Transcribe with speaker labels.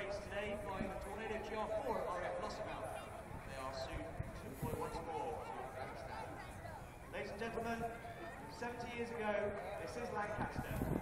Speaker 1: brakes today by the Tornado GR4 RF Lossiemouth. They are soon to deploy once more to Afghanistan. Ladies and gentlemen, 70 years ago, this is Lancaster.